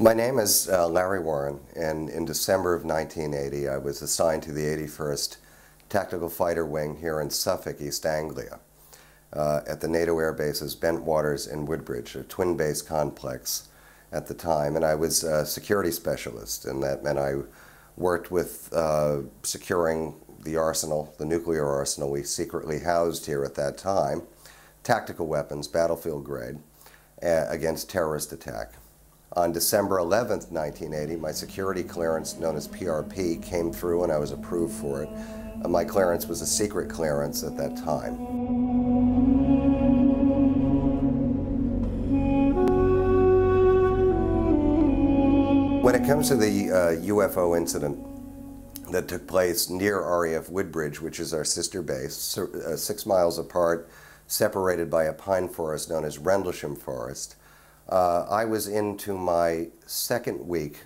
My name is uh, Larry Warren, and in December of 1980, I was assigned to the 81st Tactical Fighter Wing here in Suffolk, East Anglia, uh, at the NATO air bases Bentwaters and Woodbridge, a twin base complex at the time. And I was a security specialist, and that meant I worked with uh, securing the arsenal, the nuclear arsenal we secretly housed here at that time, tactical weapons, battlefield grade, against terrorist attack. On December 11th, 1980, my security clearance, known as PRP, came through and I was approved for it. Uh, my clearance was a secret clearance at that time. When it comes to the uh, UFO incident that took place near RAF Woodbridge, which is our sister base, uh, six miles apart, separated by a pine forest known as Rendlesham Forest, uh, I was into my second week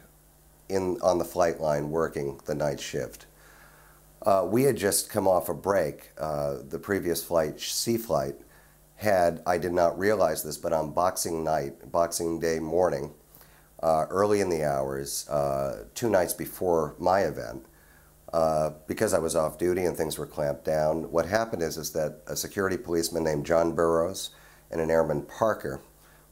in on the flight line working the night shift. Uh, we had just come off a break. Uh, the previous flight, C flight, had, I did not realize this, but on Boxing night, Boxing Day morning, uh, early in the hours, uh, two nights before my event, uh, because I was off duty and things were clamped down, what happened is, is that a security policeman named John Burroughs and an airman Parker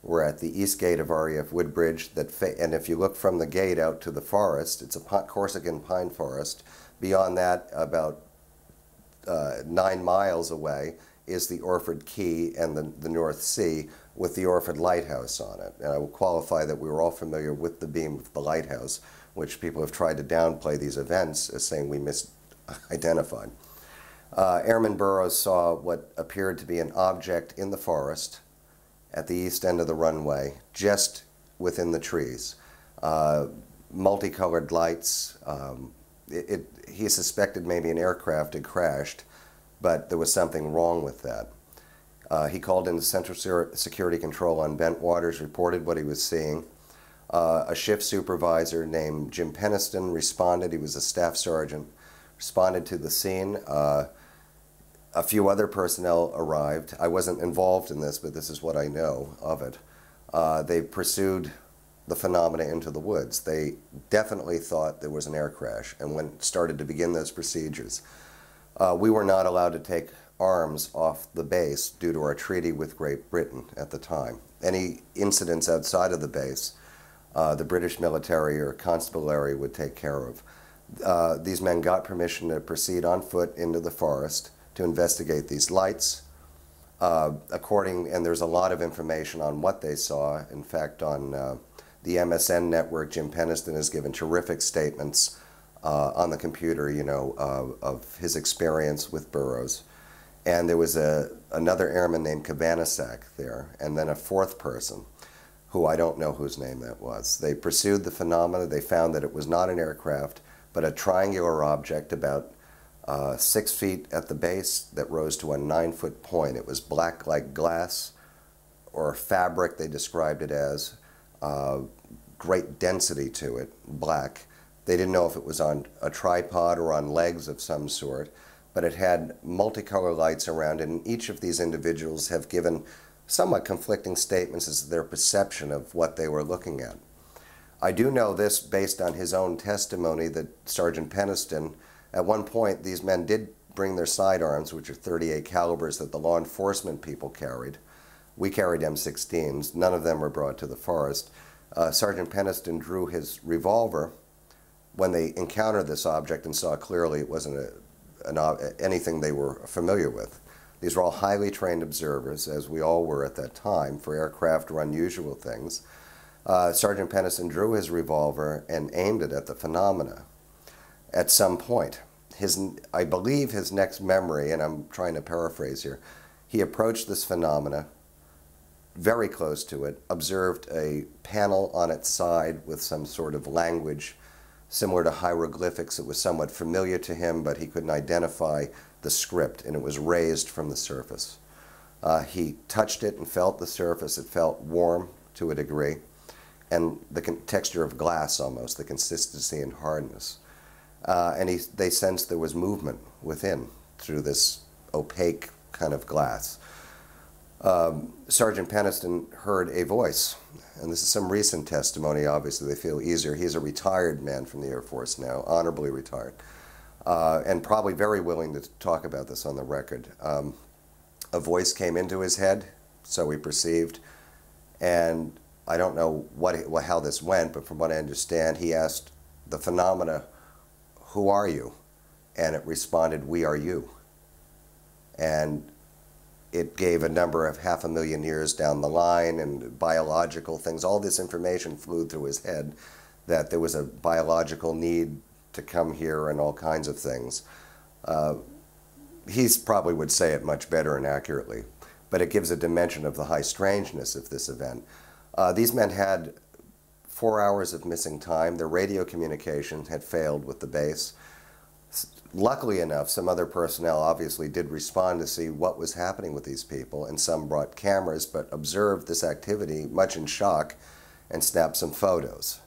we're at the east gate of RAF Woodbridge, that and if you look from the gate out to the forest, it's a Corsican pine forest. Beyond that, about uh, nine miles away, is the Orford Quay and the, the North Sea with the Orford Lighthouse on it. And I will qualify that we were all familiar with the beam of the lighthouse, which people have tried to downplay these events as saying we misidentified. Uh, Airman Burroughs saw what appeared to be an object in the forest at the east end of the runway, just within the trees. Uh, multicolored lights. Um, it, it, he suspected maybe an aircraft had crashed, but there was something wrong with that. Uh, he called into Central Security Control on Bentwaters, reported what he was seeing. Uh, a shift supervisor named Jim Penniston responded. He was a staff sergeant. Responded to the scene. Uh, a few other personnel arrived. I wasn't involved in this, but this is what I know of it. Uh, they pursued the phenomena into the woods. They definitely thought there was an air crash and went started to begin those procedures. Uh, we were not allowed to take arms off the base due to our treaty with Great Britain at the time. Any incidents outside of the base, uh, the British military or constabulary would take care of. Uh, these men got permission to proceed on foot into the forest to investigate these lights. Uh, according, and there's a lot of information on what they saw. In fact, on uh, the MSN network, Jim Penniston has given terrific statements uh, on the computer, you know, uh, of his experience with Burroughs. And there was a, another airman named Cabansag there, and then a fourth person who I don't know whose name that was. They pursued the phenomena. They found that it was not an aircraft, but a triangular object about uh, six feet at the base that rose to a nine foot point. It was black like glass or fabric, they described it as. Uh, great density to it, black. They didn't know if it was on a tripod or on legs of some sort, but it had multicolor lights around it, and each of these individuals have given somewhat conflicting statements as to their perception of what they were looking at. I do know this based on his own testimony that Sergeant Penniston at one point, these men did bring their sidearms, which are 38 calibers that the law enforcement people carried. We carried M16s. None of them were brought to the forest. Uh, Sergeant Penniston drew his revolver when they encountered this object and saw clearly it wasn't a, an, anything they were familiar with. These were all highly trained observers, as we all were at that time, for aircraft or unusual things. Uh, Sergeant Penniston drew his revolver and aimed it at the phenomena at some point. His, I believe his next memory, and I'm trying to paraphrase here, he approached this phenomena very close to it, observed a panel on its side with some sort of language similar to hieroglyphics. It was somewhat familiar to him, but he couldn't identify the script, and it was raised from the surface. Uh, he touched it and felt the surface. It felt warm to a degree, and the texture of glass almost, the consistency and hardness. Uh, and he, they sensed there was movement within through this opaque kind of glass. um, Sergeant Penniston heard a voice. And this is some recent testimony, obviously, they feel easier. He's a retired man from the Air Force now, honorably retired, uh, and probably very willing to talk about this on the record. Um, a voice came into his head, so he perceived, and I don't know what, how this went, but from what I understand, he asked the phenomena, Who are you? And it responded, We are you. And it gave a number of half a million years down the line and biological things. All this information flew through his head that there was a biological need to come here and all kinds of things. Uh, he probably would say it much better and accurately, but it gives a dimension of the high strangeness of this event. Uh, these men had four hours of missing time. Their radio communication had failed with the base. Luckily enough, some other personnel obviously did respond to see what was happening with these people, and some brought cameras but observed this activity much in shock and snapped some photos.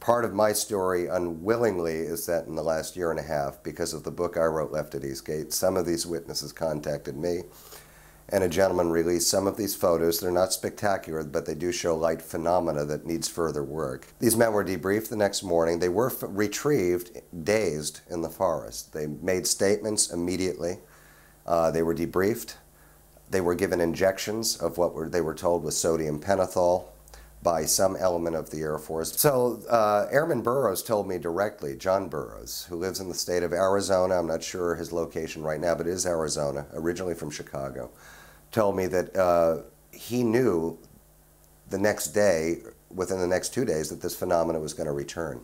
Part of my story, unwillingly, is that in the last year and a half, because of the book I wrote, Left at Eastgate, some of these witnesses contacted me and a gentleman released some of these photos. They're not spectacular, but they do show light phenomena that needs further work. These men were debriefed the next morning. They were retrieved dazed in the forest. They made statements immediately. Uh, they were debriefed. They were given injections of what were, they were told was sodium pentothal by some element of the Air Force. So uh, Airman Burroughs told me directly, John Burroughs, who lives in the state of Arizona, I'm not sure his location right now, but it is Arizona, originally from Chicago, told me that uh, he knew the next day, within the next two days, that this phenomenon was going to return.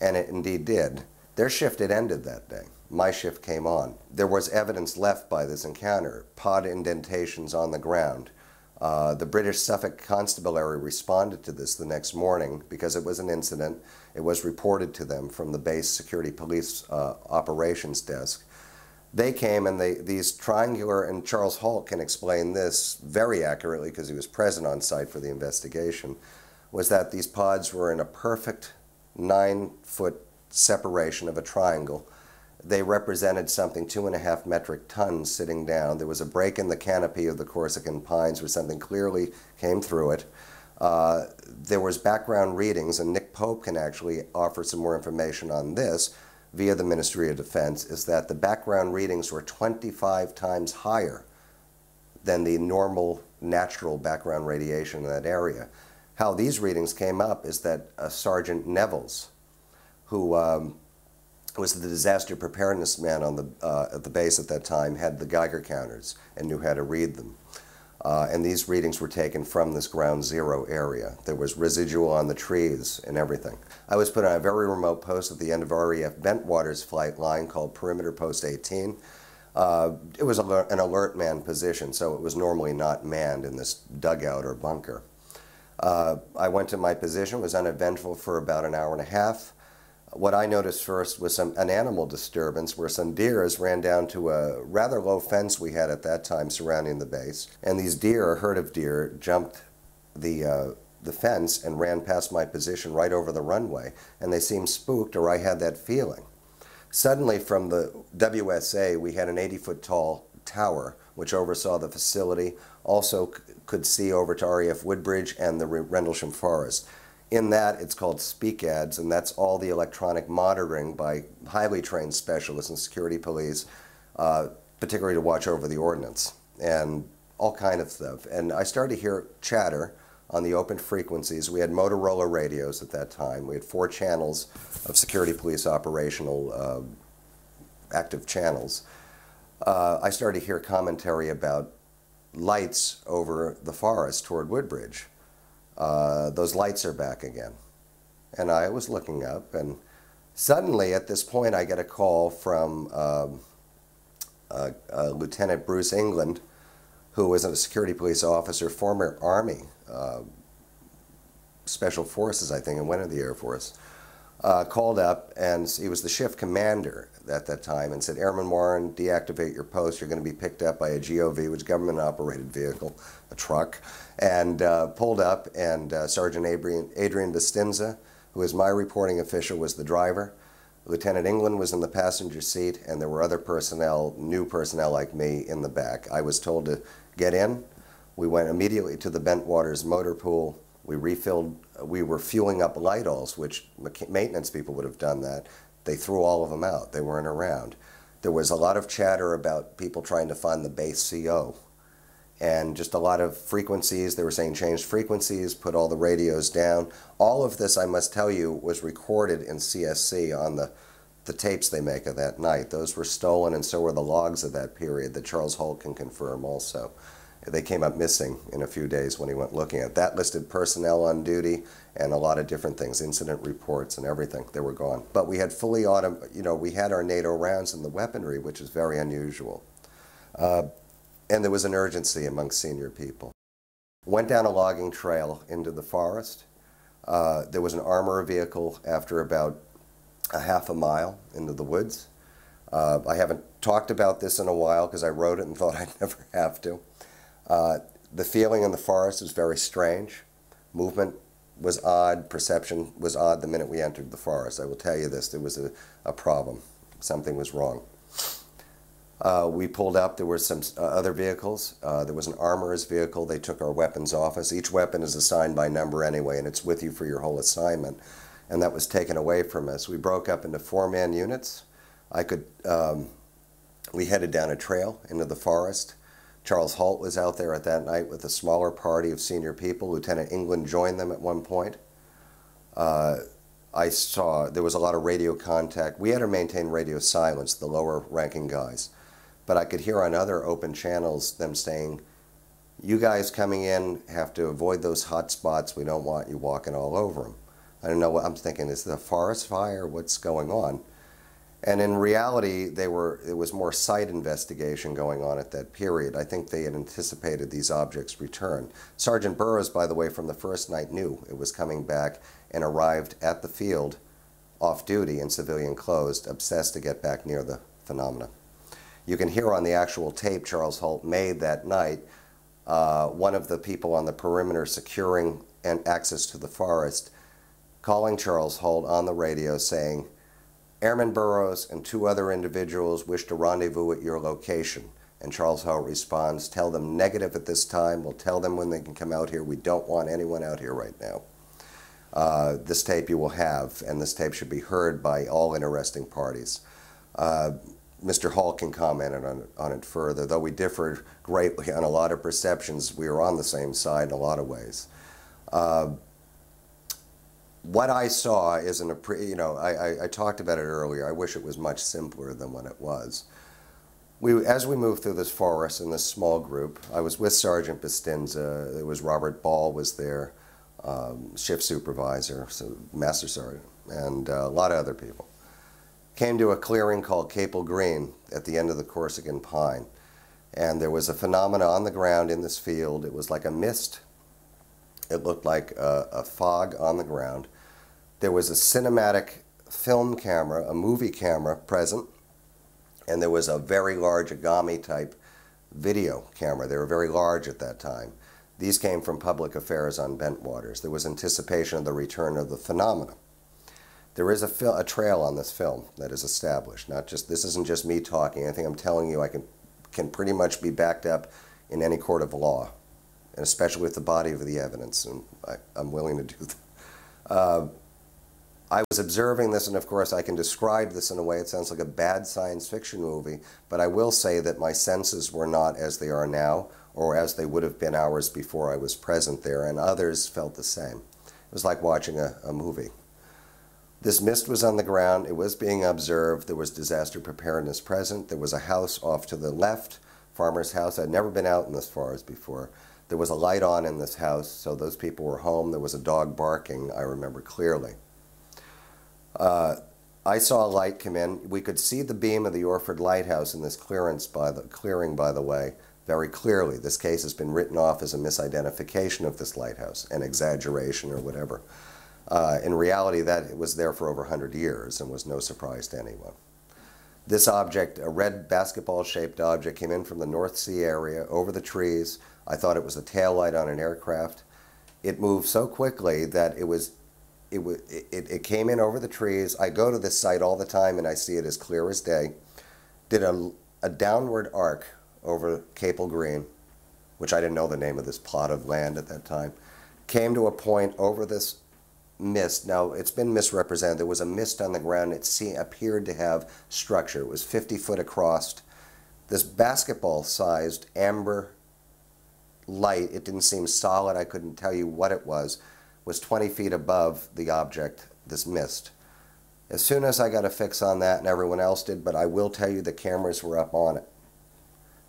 And it indeed did. Their shift had ended that day. My shift came on. There was evidence left by this encounter, pod indentations on the ground, uh, the British Suffolk Constabulary responded to this the next morning because it was an incident. It was reported to them from the base security police uh, operations desk. They came and they, these triangular, and Charles Halt can explain this very accurately because he was present on site for the investigation, was that these pods were in a perfect nine foot separation of a triangle they represented something two and a half metric tons sitting down. There was a break in the canopy of the Corsican pines where something clearly came through it. Uh, there was background readings, and Nick Pope can actually offer some more information on this via the Ministry of Defense, is that the background readings were 25 times higher than the normal natural background radiation in that area. How these readings came up is that uh, Sergeant Nevels, who um, was the disaster preparedness man on the, uh, at the base at that time had the Geiger counters and knew how to read them. Uh, and these readings were taken from this ground zero area. There was residual on the trees and everything. I was put on a very remote post at the end of RAF Bentwaters flight line called Perimeter Post 18. Uh, it was an alert man position, so it was normally not manned in this dugout or bunker. Uh, I went to my position, was uneventful for about an hour and a half what I noticed first was some an animal disturbance where some deers ran down to a rather low fence we had at that time surrounding the base, and these deer, a herd of deer, jumped the uh, the fence and ran past my position right over the runway, and they seemed spooked, or I had that feeling. Suddenly, from the WSA, we had an 80 foot tall tower which oversaw the facility, also could see over to RAF Woodbridge and the Rendlesham Forest. In that, it's called Speak Ads, and that's all the electronic monitoring by highly trained specialists in security police, uh, particularly to watch over the ordinance and all kind of stuff. And I started to hear chatter on the open frequencies. We had Motorola radios at that time. We had four channels of security police operational uh, active channels. Uh, I started to hear commentary about lights over the forest toward Woodbridge uh, those lights are back again. And I was looking up, and suddenly at this point, I get a call from um, uh, uh, Lieutenant Bruce Englund, who was a security police officer, former Army uh, Special Forces, I think, and went into the Air Force. Uh, called up, and he was the shift commander at that time, and said, Airman Warren, deactivate your post. You're going to be picked up by a GOV, which is government-operated vehicle, a truck and uh, pulled up, and uh, Sergeant Adrian, Adrian Bustinza, who is my reporting official, was the driver. Lieutenant Englund was in the passenger seat, and there were other personnel, new personnel like me, in the back. I was told to get in. We went immediately to the Bentwaters motor pool. We refilled, we were fueling up light-alls, which maintenance people would have done that. They threw all of them out. They weren't around. There was a lot of chatter about people trying to find the base CO and just a lot of frequencies. They were saying change frequencies, put all the radios down. All of this, I must tell you, was recorded in CSC on the, the tapes they make of that night. Those were stolen, and so were the logs of that period that Charles Halt can confirm also. They came up missing in a few days when he went looking at. That listed personnel on duty and a lot of different things, incident reports and everything. They were gone. But we had fully autom you know, we had our NATO rounds and the weaponry, which is very unusual. Uh, and there was an urgency among senior people. Went down a logging trail into the forest. Uh, there was an armor vehicle after about a half a mile into the woods. Uh, I haven't talked about this in a while because I wrote it and thought I'd never have to. Uh, the feeling in the forest was very strange. Movement was odd, perception was odd the minute we entered the forest. I will tell you this, there was a, a problem. Something was wrong. Uh, we pulled up, there were some uh, other vehicles. Uh, there was an armorer's vehicle. They took our weapons off us. Each weapon is assigned by number anyway, and it's with you for your whole assignment. And that was taken away from us. We broke up into four-man units. I could, um, we headed down a trail into the forest. Charles Halt was out there at that night with a smaller party of senior people. Lieutenant England joined them at one point. Uh, I saw there was a lot of radio contact. We had to maintain radio silence, the lower ranking guys. But I could hear on other open channels them saying, you guys coming in have to avoid those hot spots. We don't want you walking all over them. I don't know what I'm thinking. Is a forest fire? What's going on? And in reality, they were, it was more site investigation going on at that period. I think they had anticipated these objects' return. Sergeant Burroughs, by the way, from the first night knew it was coming back and arrived at the field off duty in civilian clothes, obsessed to get back near the phenomena. You can hear on the actual tape Charles Halt made that night, uh, one of the people on the perimeter securing and access to the forest calling Charles Halt on the radio saying, Airman Burroughs and two other individuals wish to rendezvous at your location. And Charles Halt responds, tell them negative at this time. We'll tell them when they can come out here. We don't want anyone out here right now. Uh, this tape you will have, and this tape should be heard by all interesting parties. Uh, Mr. Halt can comment on, on it further. Though we differ greatly on a lot of perceptions, we are on the same side in a lot of ways. Uh, what I saw is an, you know, I, I, I, talked about it earlier. I wish it was much simpler than what it was. We, as we moved through this forest in this small group, I was with Sergeant Bustinza. It was Robert Ball was there, um, shift supervisor, so master sergeant, and uh, a lot of other people came to a clearing called Capel Green at the end of the Corsican Pine. And there was a phenomena on the ground in this field. It was like a mist. It looked like a, a fog on the ground. There was a cinematic film camera, a movie camera present, and there was a very large Ikegami type video camera. They were very large at that time. These came from public affairs on Bentwaters. There was anticipation of the return of the phenomena there is a, a trail on this film that is established. Not just this isn't just me talking. I think I'm telling you, I can can pretty much be backed up in any court of law, and especially with the body of the evidence. And I, am willing to do that. Uh, I was observing this, and of course, I can describe this in a way it sounds like a bad science fiction movie, but I will say that my senses were not as they are now, or as they would have been hours before I was present there, and others felt the same. It was like watching a, a movie. This mist was on the ground. It was being observed. There was disaster preparedness present. There was a house off to the left, farmer's house. I'd never been out in this forest before. There was a light on in this house, so those people were home. There was a dog barking, I remember clearly. Uh, I saw a light come in. We could see the beam of the Orford Lighthouse in this clearance by the, clearing, by the way, very clearly. This case has been written off as a misidentification of this lighthouse, an exaggeration or whatever. Uh, in reality, that it was there for over 100 years and was no surprise to anyone. This object, a red basketball-shaped object, came in from the North Sea area over the trees. I thought it was a tail light on an aircraft. It moved so quickly that it was, it, it, it came in over the trees. I go to this site all the time and I see it as clear as day. Did a, a downward arc over Capel Green, which I didn't know the name of this plot of land at that time, came to a point over this mist. Now, it's been misrepresented. There was a mist on the ground. It see, appeared to have structure. It was 50 foot across. This basketball sized amber light, it didn't seem solid. I couldn't tell you what it was, was 20 feet above the object, this mist. As soon as I got a fix on that, and everyone else did, but I will tell you the cameras were up on it.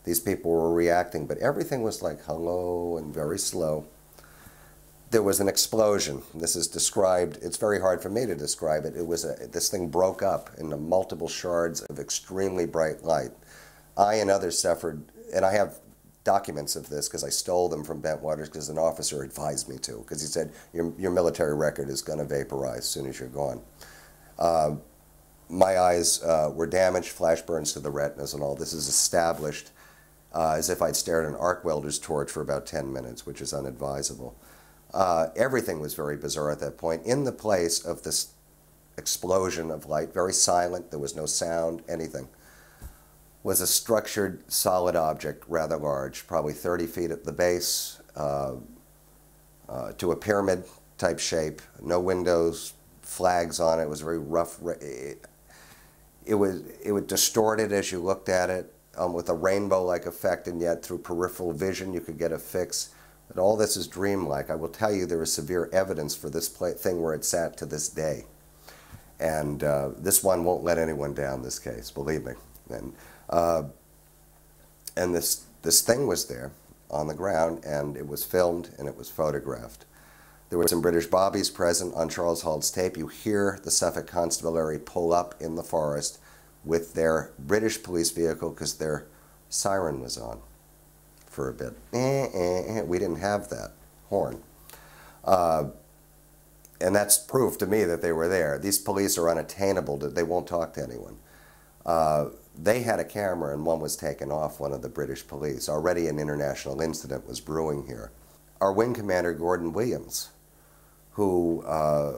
These people were reacting, but everything was like hello and very slow. There was an explosion. This is described, it's very hard for me to describe it. It was a, this thing broke up into multiple shards of extremely bright light. I and others suffered, and I have documents of this because I stole them from Bentwaters because an officer advised me to, because he said, your, your military record is going to vaporize as soon as you're gone. Uh, my eyes uh, were damaged, flash burns to the retinas and all. This is established uh, as if I'd stared at an arc welder's torch for about 10 minutes, which is unadvisable. Uh, everything was very bizarre at that point. In the place of this explosion of light, very silent, there was no sound, anything, was a structured solid object, rather large, probably 30 feet at the base, uh, uh, to a pyramid type shape, no windows, flags on it. It was very rough. It, it was it was distorted as you looked at it um, with a rainbow-like effect, and yet through peripheral vision you could get a fix. But all this is dreamlike. I will tell you there is severe evidence for this thing where it sat to this day. And uh, this one won't let anyone down, this case, believe me. And, uh, and this, this thing was there on the ground, and it was filmed and it was photographed. There were some British bobbies present on Charles Halt's tape. You hear the Suffolk Constabulary pull up in the forest with their British police vehicle because their siren was on for a bit. Eh, eh, eh. We didn't have that horn. Uh, and that's proof to me that they were there. These police are unattainable. They won't talk to anyone. Uh, they had a camera and one was taken off one of the British police. Already an international incident was brewing here. Our wing commander, Gordon Williams, who uh,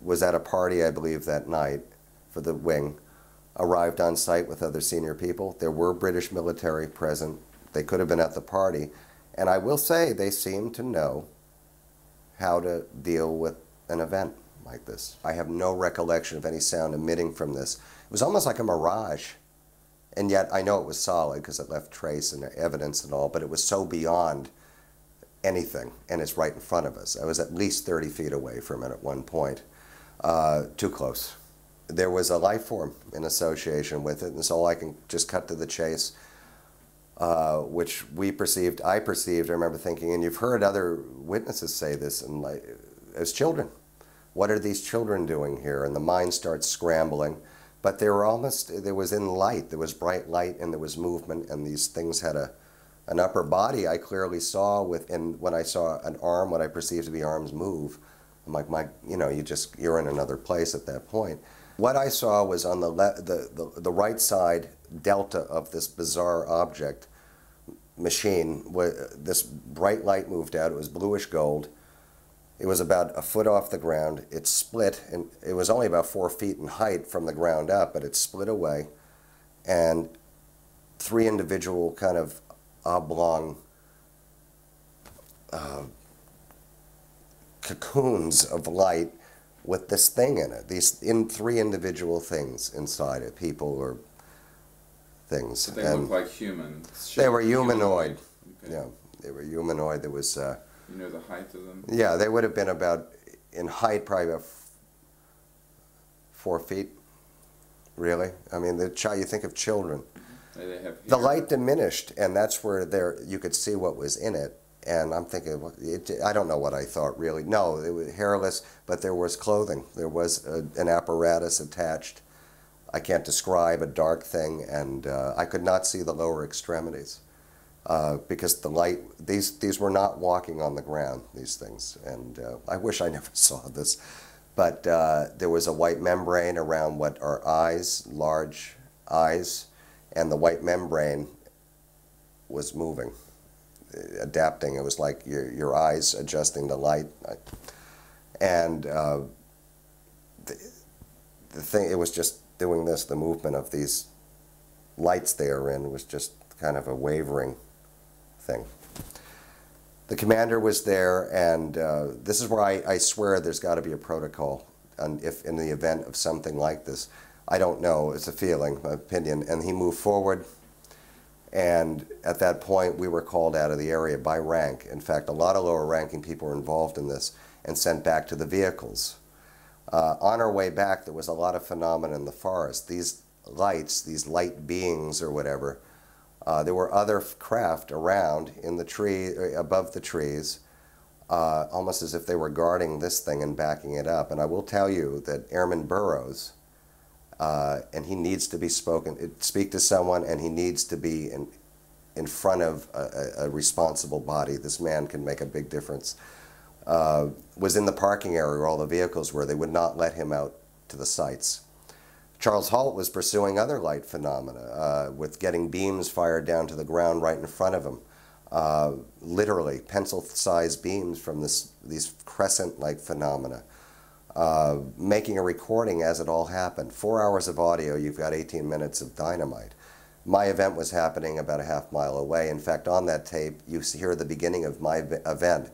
was at a party, I believe, that night for the wing, arrived on site with other senior people. There were British military present. They could have been at the party. And I will say they seemed to know how to deal with an event like this. I have no recollection of any sound emitting from this. It was almost like a mirage. And yet I know it was solid because it left trace and evidence and all, but it was so beyond anything, and it's right in front of us. I was at least 30 feet away from it at one point. Uh, too close there was a life form in association with it, and so I can just cut to the chase, uh, which we perceived, I perceived, I remember thinking, and you've heard other witnesses say this, and like, as children, what are these children doing here? And the mind starts scrambling, but they were almost, there was in light, there was bright light, and there was movement, and these things had a, an upper body I clearly saw with, and when I saw an arm, what I perceived to be arms move, I'm like, my, you know, you just, you're in another place at that point. What I saw was on the, the, the, the, right side delta of this bizarre object machine, this bright light moved out. It was bluish gold. It was about a foot off the ground. It split, and it was only about four feet in height from the ground up, but it split away. And three individual kind of oblong uh, cocoons of light with this thing in it. These in three individual things inside it, people or things. So they and look like human. They were humanoid. Okay. Yeah, they were humanoid. There was. Uh, know the height of them. Yeah, they would have been about in height, probably about four feet. Really, I mean, the child. You think of children. The light diminished, and that's where there you could see what was in it and I'm thinking, it, I don't know what I thought really. No, it was hairless, but there was clothing. There was a, an apparatus attached. I can't describe a dark thing, and uh, I could not see the lower extremities uh, because the light. These these were not walking on the ground. These things, and uh, I wish I never saw this, but uh, there was a white membrane around what are eyes, large eyes, and the white membrane was moving adapting. It was like your, your eyes adjusting to light. And uh, the, the thing, it was just doing this, the movement of these lights they are in was just kind of a wavering thing. The commander was there, and uh, this is where I, I swear there's got to be a protocol. And if in the event of something like this, I don't know. It's a feeling, my opinion. And he moved forward, and at that point, we were called out of the area by rank. In fact, a lot of lower-ranking people were involved in this and sent back to the vehicles. Uh, on our way back, there was a lot of phenomena in the forest. These lights, these light beings or whatever, uh, there were other craft around in the tree, uh, above the trees, uh, almost as if they were guarding this thing and backing it up. And I will tell you that Airman Burroughs, uh, and he needs to be spoken, speak to someone, and he needs to be in, in front of a, a responsible body. This man can make a big difference. Uh, was in the parking area where all the vehicles were. They would not let him out to the sites. Charles Halt was pursuing other light phenomena uh, with getting beams fired down to the ground right in front of him. Uh, literally, pencil-sized beams from this, these crescent-like phenomena. Uh, making a recording as it all happened. Four hours of audio, you've got 18 minutes of dynamite. My event was happening about a half mile away. In fact, on that tape, you hear the beginning of my event.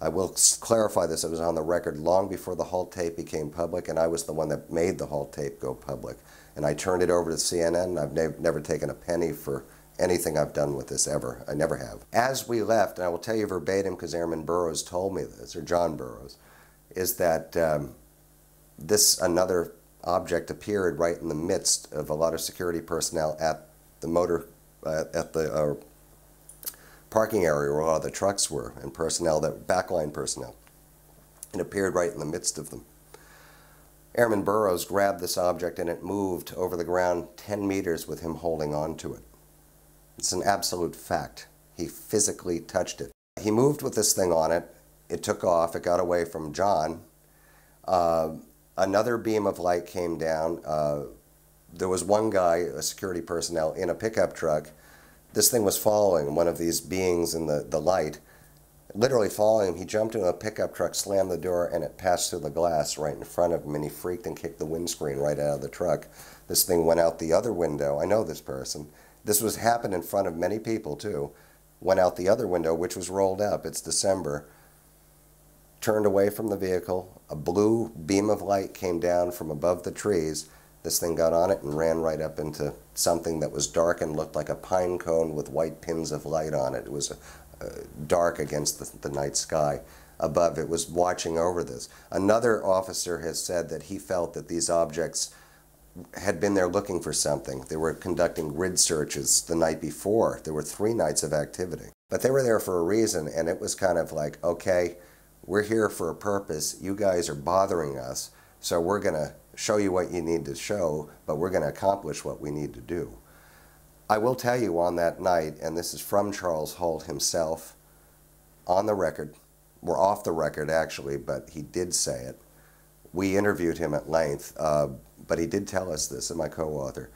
I will clarify this, it was on the record long before the Halt tape became public, and I was the one that made the Halt tape go public. And I turned it over to CNN, and I've ne never taken a penny for anything I've done with this ever. I never have. As we left, and I will tell you verbatim because Airman Burroughs told me this, or John Burroughs, is that um, this another object appeared right in the midst of a lot of security personnel at the motor, uh, at the uh, parking area where a lot of the trucks were and personnel that backline personnel. It appeared right in the midst of them. Airman Burroughs grabbed this object and it moved over the ground 10 meters with him holding on to it. It's an absolute fact. He physically touched it. He moved with this thing on it. It took off. It got away from John. Uh, another beam of light came down. Uh, there was one guy, a security personnel, in a pickup truck this thing was following one of these beings in the, the light, literally following him. He jumped into a pickup truck, slammed the door, and it passed through the glass right in front of him, and he freaked and kicked the windscreen right out of the truck. This thing went out the other window. I know this person. This was happened in front of many people, too. Went out the other window, which was rolled up. It's December. Turned away from the vehicle. A blue beam of light came down from above the trees this thing got on it and ran right up into something that was dark and looked like a pine cone with white pins of light on it. It was uh, dark against the, the night sky above. It was watching over this. Another officer has said that he felt that these objects had been there looking for something. They were conducting grid searches the night before. There were three nights of activity. But they were there for a reason, and it was kind of like, okay, we're here for a purpose. You guys are bothering us, so we're going to show you what you need to show, but we're going to accomplish what we need to do. I will tell you on that night, and this is from Charles Halt himself, on the record, we're off the record actually, but he did say it. We interviewed him at length, uh, but he did tell us this, and my co-author,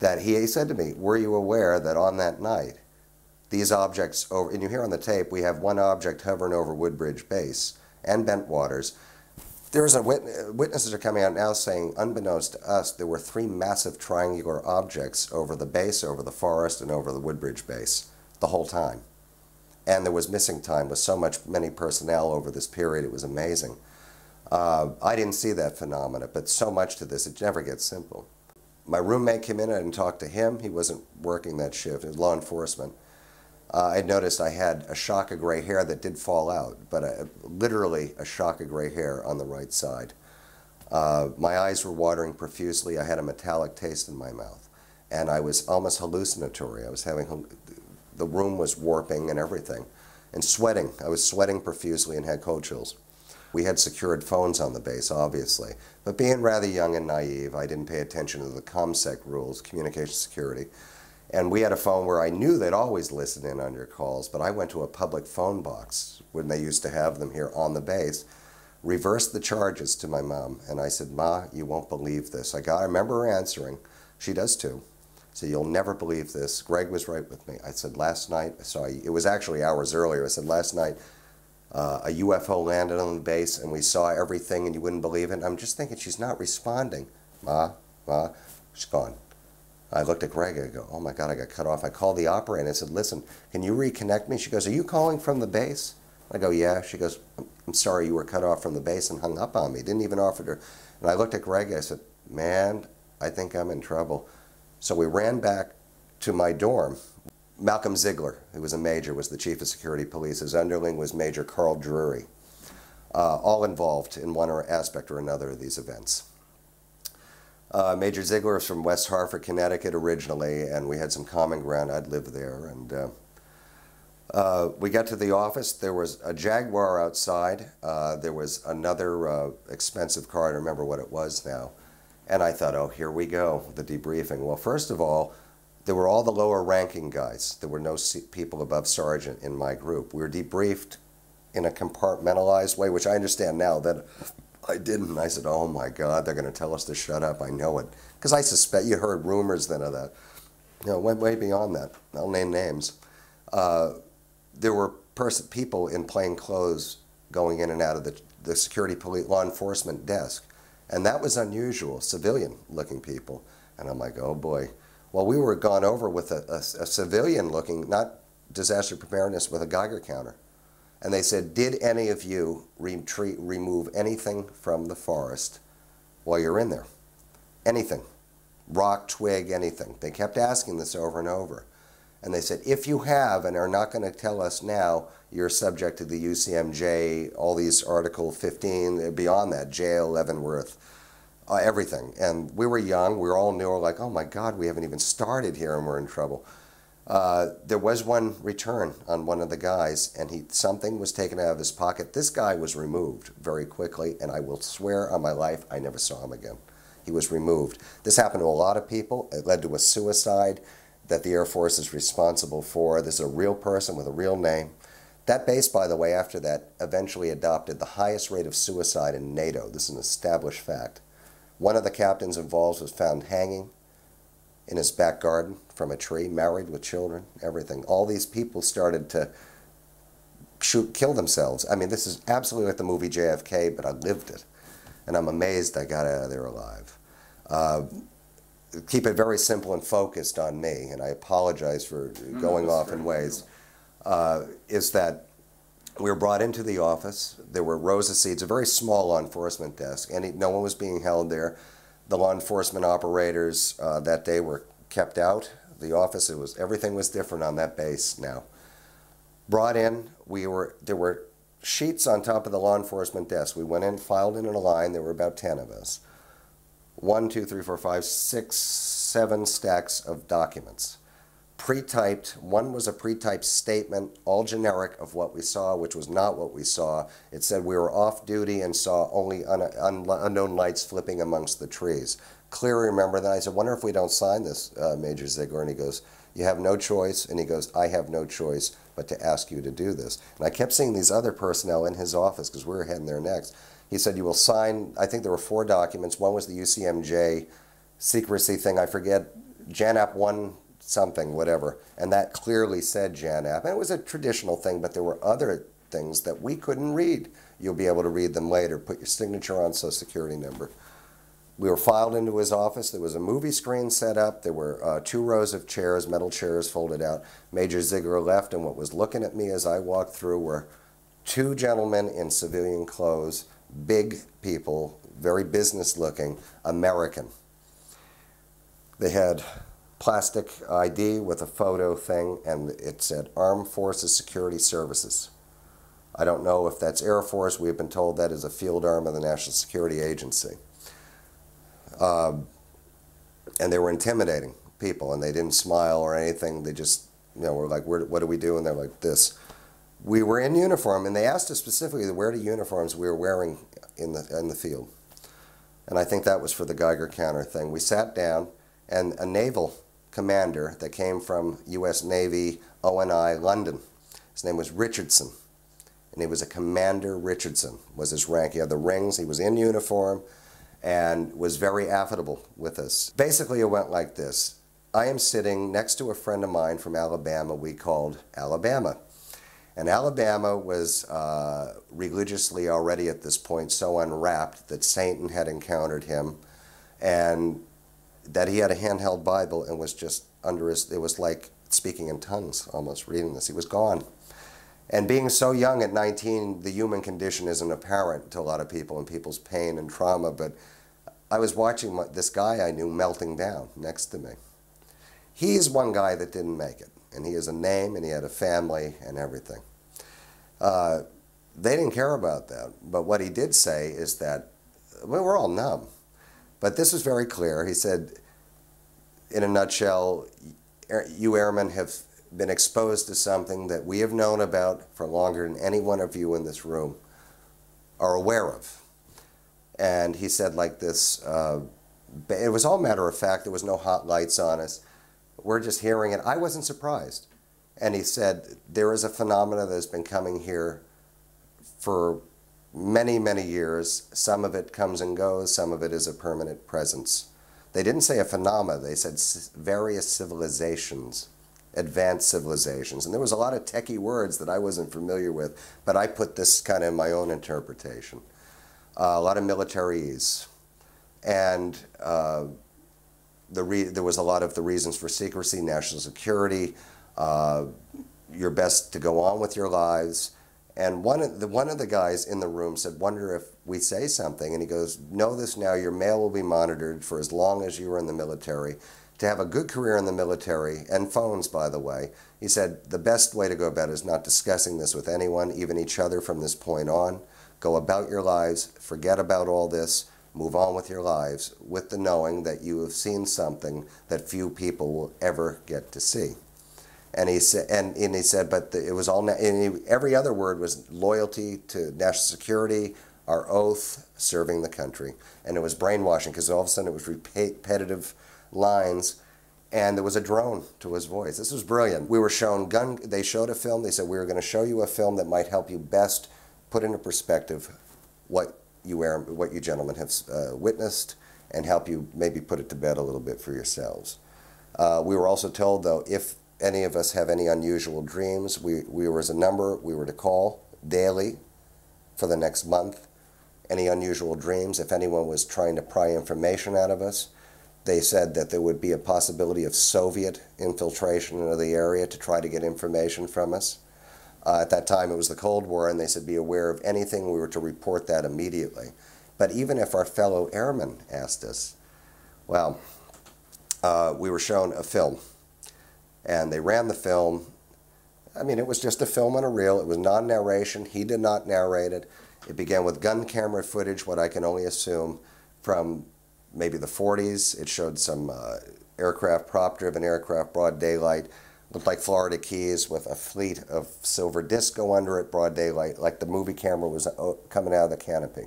that he, he said to me, were you aware that on that night, these objects over, and you hear on the tape, we have one object hovering over Woodbridge Base and Bentwaters, there's a wit witnesses are coming out now saying, unbeknownst to us, there were three massive triangular objects over the base, over the forest, and over the Woodbridge base the whole time. And there was missing time with so much many personnel over this period. It was amazing. Uh, I didn't see that phenomena, but so much to this, it never gets simple. My roommate came in and talked to him. He wasn't working that shift. Was law enforcement uh, I noticed I had a shock of gray hair that did fall out, but a, literally a shock of gray hair on the right side. Uh, my eyes were watering profusely. I had a metallic taste in my mouth, and I was almost hallucinatory. I was having, the room was warping and everything, and sweating. I was sweating profusely and had cold chills. We had secured phones on the base, obviously, but being rather young and naive, I didn't pay attention to the ComSec rules, communication security. And we had a phone where I knew they'd always listen in on your calls, but I went to a public phone box when they used to have them here on the base, reversed the charges to my mom, and I said, Ma, you won't believe this. I got I remember her answering. She does too. So you'll never believe this. Greg was right with me. I said last night, saw it was actually hours earlier. I said last night uh, a UFO landed on the base and we saw everything and you wouldn't believe it. And I'm just thinking she's not responding. Ma, Ma, she's gone. I looked at Greg. I go, oh my God, I got cut off. I called the operator and I said, listen, can you reconnect me? She goes, are you calling from the base? I go, yeah. She goes, I'm sorry you were cut off from the base and hung up on me. Didn't even offer to. And I looked at Greg. I said, man, I think I'm in trouble. So we ran back to my dorm. Malcolm Ziegler, who was a major, was the chief of security police. His underling was Major Carl Drury, uh, all involved in one or aspect or another of these events. Uh, Major Ziegler is from West Hartford, Connecticut originally, and we had some common ground. I'd lived there. And uh, uh, we got to the office. There was a Jaguar outside. Uh, there was another uh, expensive car. I don't remember what it was now. And I thought, oh, here we go, the debriefing. Well, first of all, there were all the lower ranking guys. There were no people above sergeant in my group. We were debriefed in a compartmentalized way, which I understand now that I didn't. I said, "Oh my God, they're going to tell us to shut up." I know it because I suspect you heard rumors then of that. You know, went way beyond that. I'll name names. Uh, there were people in plain clothes going in and out of the, the security police law enforcement desk, and that was unusual. Civilian-looking people, and I'm like, "Oh boy." Well, we were gone over with a, a, a civilian-looking, not disaster preparedness, with a Geiger counter. And they said, Did any of you retreat, remove anything from the forest while you're in there? Anything. Rock, twig, anything. They kept asking this over and over. And they said, if you have and are not going to tell us now, you're subject to the UCMJ, all these Article 15, beyond that, jail, Leavenworth, uh, everything. And we were young, we were all new, we're like, oh my God, we haven't even started here and we're in trouble. Uh, there was one return on one of the guys, and he something was taken out of his pocket. This guy was removed very quickly, and I will swear on my life I never saw him again. He was removed. This happened to a lot of people. It led to a suicide that the Air Force is responsible for. This is a real person with a real name. That base, by the way, after that, eventually adopted the highest rate of suicide in NATO. This is an established fact. One of the captains involved was found hanging in his back garden from a tree, married with children, everything. All these people started to shoot, kill themselves. I mean, this is absolutely like the movie JFK, but I lived it. And I'm amazed I got out of there alive. Uh, keep it very simple and focused on me, and I apologize for going no, off in ways, uh, is that we were brought into the office. There were rows of seats, a very small law enforcement desk, and no one was being held there the law enforcement operators uh, that day were kept out. The office, it was everything was different on that base now. Brought in, we were there were sheets on top of the law enforcement desk. We went in, filed in a line. There were about ten of us. One, two, three, four, five, six, seven stacks of documents pre-typed. One was a pre-typed statement, all generic of what we saw, which was not what we saw. It said we were off duty and saw only un un unknown lights flipping amongst the trees. Clearly remember that. I said, wonder if we don't sign this, uh, Major Ziegler. And he goes, you have no choice. And he goes, I have no choice but to ask you to do this. And I kept seeing these other personnel in his office because we were heading there next. He said, you will sign, I think there were four documents. One was the UCMJ secrecy thing. I forget, JANAP 1 something, whatever. And that clearly said JANAP. And it was a traditional thing, but there were other things that we couldn't read. You'll be able to read them later. Put your signature on social security number. We were filed into his office. There was a movie screen set up. There were uh, two rows of chairs, metal chairs folded out. Major Ziegler left, and what was looking at me as I walked through were two gentlemen in civilian clothes, big people, very business looking, American. They had plastic ID with a photo thing, and it said Armed Forces Security Services. I don't know if that's Air Force. We've been told that is a field arm of the National Security Agency. Um, and they were intimidating people, and they didn't smile or anything. They just, you know, were like, what do we do? And they're like, this. We were in uniform, and they asked us specifically where the uniforms we were wearing in the, in the field. And I think that was for the Geiger counter thing. We sat down, and a naval commander that came from U.S. Navy ONI London. His name was Richardson, and he was a Commander Richardson was his rank. He had the rings. He was in uniform, and was very affable with us. Basically, it went like this. I am sitting next to a friend of mine from Alabama we called Alabama. And Alabama was uh, religiously already at this point so unwrapped that Satan had encountered him and that he had a handheld Bible and was just under his, it was like speaking in tongues almost reading this. He was gone. And being so young at 19, the human condition isn't apparent to a lot of people and people's pain and trauma. But I was watching my, this guy I knew melting down next to me. He's one guy that didn't make it. And he has a name and he had a family and everything. Uh, they didn't care about that. But what he did say is that well, we're all numb. But this was very clear. He said, in a nutshell, you airmen have been exposed to something that we have known about for longer than any one of you in this room are aware of. And he said like this, uh, it was all matter of fact, there was no hot lights on us. We're just hearing it. I wasn't surprised. And he said, there is a phenomena that has been coming here for many, many years. Some of it comes and goes, some of it is a permanent presence. They didn't say a phenomena, they said various civilizations, advanced civilizations. And there was a lot of techie words that I wasn't familiar with, but I put this kind of in my own interpretation. Uh, a lot of militaries. And uh, the there was a lot of the reasons for secrecy, national security, uh, your best to go on with your lives. And one of the one of the guys in the room said, "Wonder if we say something." And he goes, "Know this now: your mail will be monitored for as long as you are in the military. To have a good career in the military and phones, by the way." He said, "The best way to go about it is not discussing this with anyone, even each other, from this point on. Go about your lives. Forget about all this." Move on with your lives with the knowing that you have seen something that few people will ever get to see. And he said, and, and he said, but the, it was all, and he, every other word was loyalty to national security, our oath, serving the country. And it was brainwashing because all of a sudden it was repetitive lines and there was a drone to his voice. This was brilliant. We were shown gun, they showed a film. They said, we were going to show you a film that might help you best put into perspective what you, are, what you gentlemen have uh, witnessed and help you maybe put it to bed a little bit for yourselves. Uh, we were also told, though, if any of us have any unusual dreams, we, we were as a number we were to call daily for the next month. Any unusual dreams, if anyone was trying to pry information out of us, they said that there would be a possibility of Soviet infiltration into the area to try to get information from us. Uh, at that time, it was the Cold War, and they said be aware of anything. We were to report that immediately. But even if our fellow airmen asked us, well, uh, we were shown a film and they ran the film. I mean, it was just a film and a reel. It was non-narration. He did not narrate it. It began with gun camera footage, what I can only assume from maybe the 40s. It showed some uh, aircraft, prop-driven aircraft, broad daylight. Looked like Florida Keys with a fleet of silver disco under it, broad daylight, like the movie camera was uh, coming out of the canopy.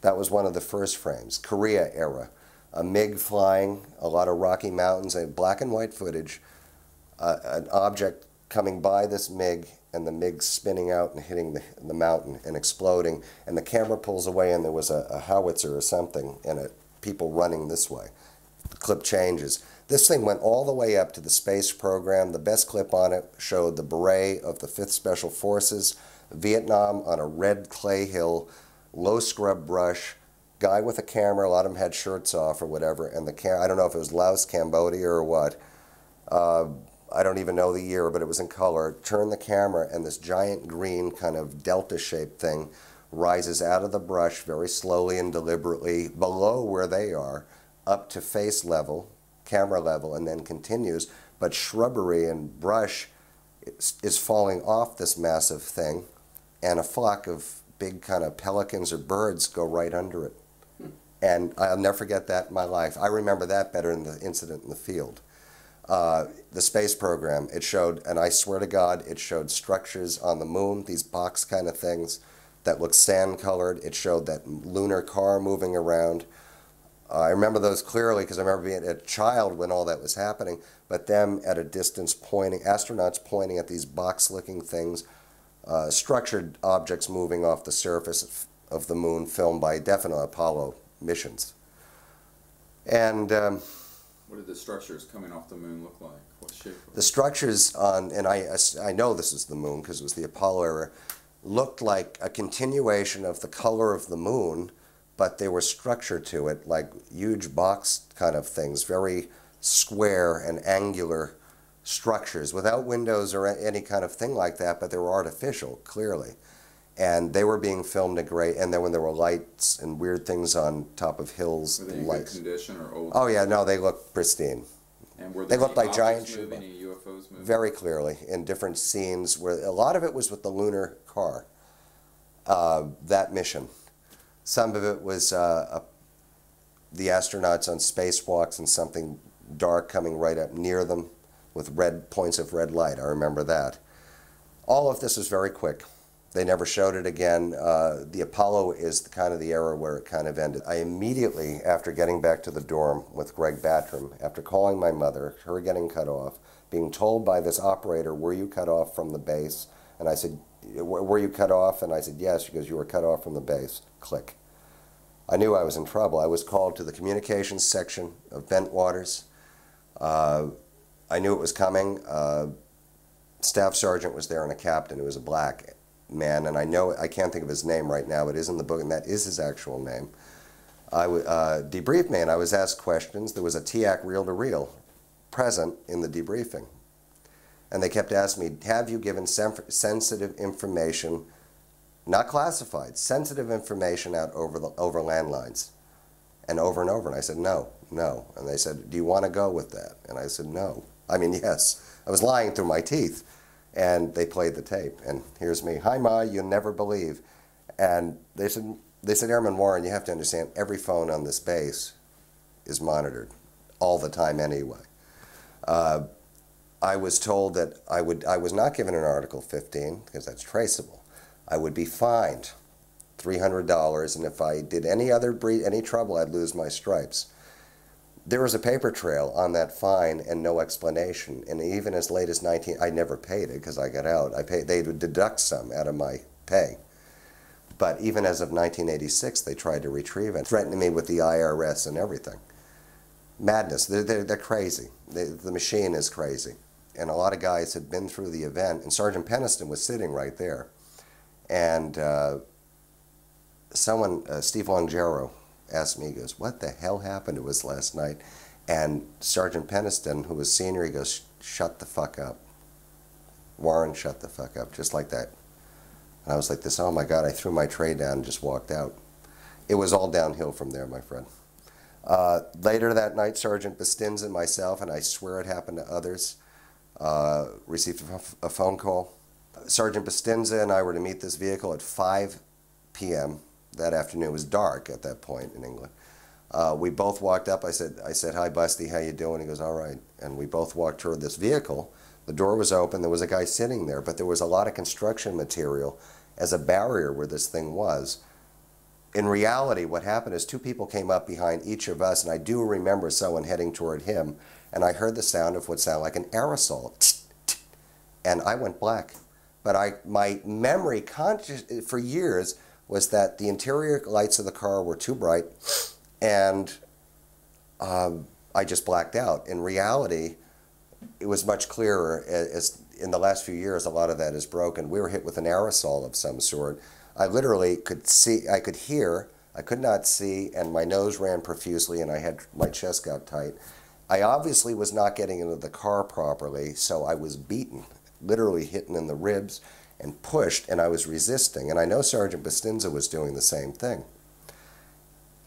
That was one of the first frames. Korea era. A MiG flying, a lot of Rocky Mountains, and black and white footage uh, an object coming by this MiG and the MiG spinning out and hitting the, the mountain and exploding and the camera pulls away and there was a, a howitzer or something and it, people running this way. The clip changes. This thing went all the way up to the space program. The best clip on it showed the beret of the 5th Special Forces, Vietnam on a red clay hill, low scrub brush, guy with a camera, a lot of them had shirts off or whatever, and the cam I don't know if it was Laos, Cambodia or what, uh, I don't even know the year, but it was in color, turn the camera and this giant green kind of delta shaped thing rises out of the brush very slowly and deliberately below where they are up to face level, camera level, and then continues. But shrubbery and brush is falling off this massive thing, and a flock of big kind of pelicans or birds go right under it. Hmm. And I'll never forget that in my life. I remember that better than the incident in the field uh, the space program. It showed, and I swear to God, it showed structures on the moon, these box kind of things that looked sand colored. It showed that lunar car moving around. Uh, I remember those clearly because I remember being a child when all that was happening, but them at a distance pointing, astronauts pointing at these box looking things, uh, structured objects moving off the surface of the moon, filmed by definite Apollo missions. And um, what did the structures coming off the moon look like? What shape? The structures on, and I, I know this is the moon because it was the Apollo era, looked like a continuation of the color of the moon, but there was structure to it, like huge box kind of things, very square and angular structures without windows or any kind of thing like that, but they were artificial, clearly. And they were being filmed at great, and then when there were lights and weird things on top of hills, Were they in lights. condition or old? Oh yeah, no, they look pristine. And were they looked like giant objects shoe moving, bucks. any UFOs moving? very clearly in different scenes where a lot of it was with the lunar car uh, that mission some of it was uh, a, the astronauts on spacewalks and something dark coming right up near them with red points of red light i remember that all of this was very quick they never showed it again uh, the apollo is the kind of the era where it kind of ended i immediately after getting back to the dorm with greg battram after calling my mother her getting cut off being told by this operator, were you cut off from the base? And I said, were you cut off? And I said, yes. She goes, you were cut off from the base. Click. I knew I was in trouble. I was called to the communications section of Bentwaters. Uh, I knew it was coming. Uh, staff sergeant was there and a captain who was a black man, and I know I can't think of his name right now. It is in the book, and that is his actual name. I uh, debriefed me, and I was asked questions. There was a TEAC reel-to-reel present in the debriefing. And they kept asking me, have you given sensitive information, not classified, sensitive information out over, the, over landlines? And over and over. And I said, no, no. And they said, do you want to go with that? And I said, no. I mean, yes. I was lying through my teeth. And they played the tape. And here's me, hi, Ma, you'll never believe. And they said, they said, Airman Warren, you have to understand, every phone on this base is monitored all the time anyway. Uh, I was told that I would I was not given an Article 15 because that's traceable. I would be fined $300, and if I did any other bre- any trouble, I'd lose my stripes. There was a paper trail on that fine and no explanation. And even as late as 19, I never paid it because I got out. I paid. They would deduct some out of my pay. But even as of 1986, they tried to retrieve it, threatening me with the IRS and everything madness. They're, they're, they're crazy. They, the machine is crazy. And a lot of guys had been through the event, and Sergeant Penniston was sitting right there. And uh, someone, uh, Steve Longero, asked me, he goes, What the hell happened to us last night? And Sergeant Penniston, who was senior, he goes, Shut the fuck up. Warren, shut the fuck up, just like that. And I was like this, oh my God, I threw my tray down and just walked out. It was all downhill from there, my friend. Uh, later that night, Sergeant Bustinza and myself, and I swear it happened to others, uh, received a, phone call. Sergeant Bustinza and I were to meet this vehicle at 5 p.m. that afternoon. It was dark at that point in England. Uh, we both walked up. I said, "I said, hi, Busty, how you doing?" He goes, "All right." And we both walked toward this vehicle. The door was open. There was a guy sitting there, but there was a lot of construction material as a barrier where this thing was in reality, what happened is two people came up behind each of us, and I do remember someone heading toward him, and I heard the sound of what sounded like an aerosol, and I went black. But I, my memory conscious for years was that the interior lights of the car were too bright, and um, I just blacked out. In reality, it was much clearer. As in the last few years, a lot of that is broken. We were hit with an aerosol of some sort I literally could see, I could hear, I could not see, and my nose ran profusely, and I had my chest got tight. I obviously was not getting into the car properly, so I was beaten, literally hitting in the ribs and pushed, and I was resisting. And I know Sergeant Bustinza was doing the same thing.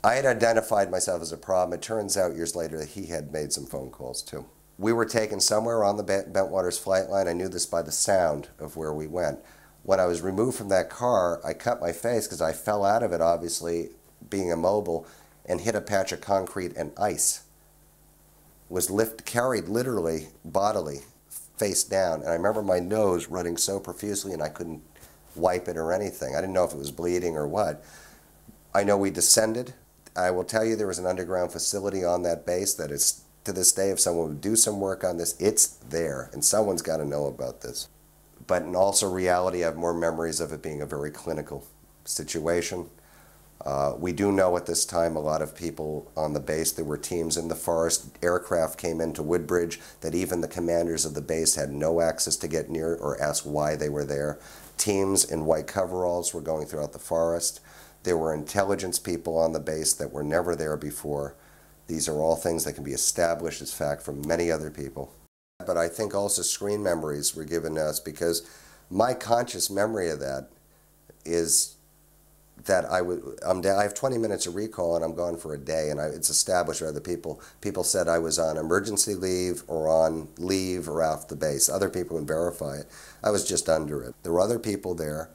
I had identified myself as a problem. It turns out years later that he had made some phone calls too. We were taken somewhere on the Bentwaters flight line. I knew this by the sound of where we went when I was removed from that car, I cut my face because I fell out of it, obviously, being immobile, and hit a patch of concrete and ice. Was lift carried literally bodily, face down, and I remember my nose running so profusely, and I couldn't wipe it or anything. I didn't know if it was bleeding or what. I know we descended. I will tell you there was an underground facility on that base that is to this day, if someone would do some work on this, it's there, and someone's got to know about this but in also reality, I have more memories of it being a very clinical situation. Uh, we do know at this time a lot of people on the base, there were teams in the forest, aircraft came into Woodbridge, that even the commanders of the base had no access to get near or ask why they were there. Teams in white coveralls were going throughout the forest. There were intelligence people on the base that were never there before. These are all things that can be established as fact from many other people. But I think also screen memories were given to us because my conscious memory of that is that I would I'm down, I have 20 minutes of recall and I'm gone for a day and I, it's established by other people. People said I was on emergency leave or on leave or off the base. Other people would verify it. I was just under it. There were other people there.